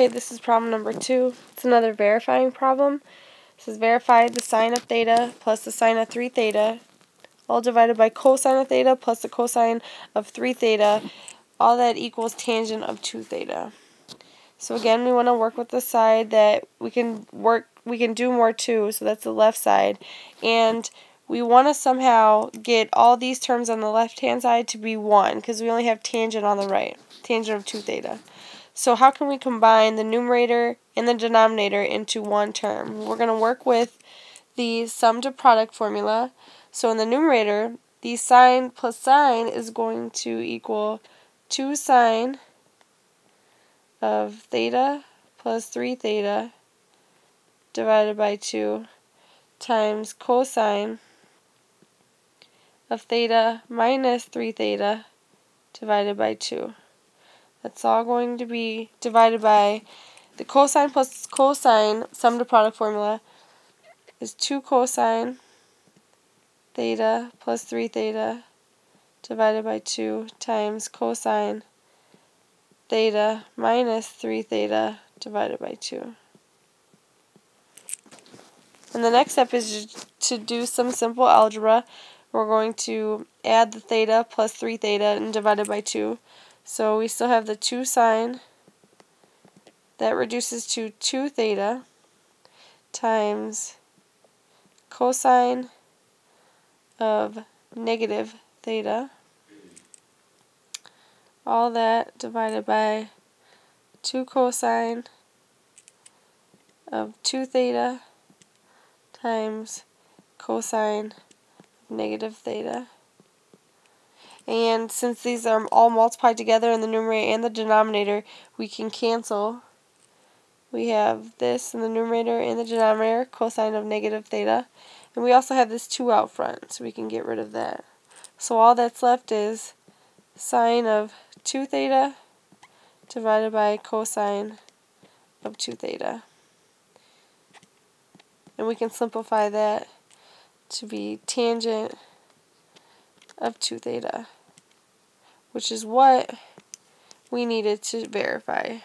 Okay, this is problem number two. It's another verifying problem. This is verify the sine of theta plus the sine of 3 theta, all divided by cosine of theta plus the cosine of 3 theta. All that equals tangent of 2 theta. So again, we want to work with the side that we can work, we can do more to, so that's the left side. And we want to somehow get all these terms on the left-hand side to be 1, because we only have tangent on the right, tangent of 2 theta. So how can we combine the numerator and the denominator into one term? We're going to work with the sum to product formula. So in the numerator, the sine plus sine is going to equal 2 sine of theta plus 3 theta divided by 2 times cosine of theta minus 3 theta divided by 2. That's all going to be divided by the cosine plus cosine sum to product formula is 2 cosine theta plus 3 theta divided by 2 times cosine theta minus 3 theta divided by 2. And the next step is to do some simple algebra. We're going to add the theta plus 3 theta and divide it by 2. So we still have the 2 sine. That reduces to 2 theta times cosine of negative theta. All that divided by 2 cosine of 2 theta times cosine of negative theta. And since these are all multiplied together in the numerator and the denominator, we can cancel. We have this in the numerator and the denominator, cosine of negative theta. And we also have this 2 out front, so we can get rid of that. So all that's left is sine of 2 theta divided by cosine of 2 theta. And we can simplify that to be tangent of 2 theta which is what we needed to verify.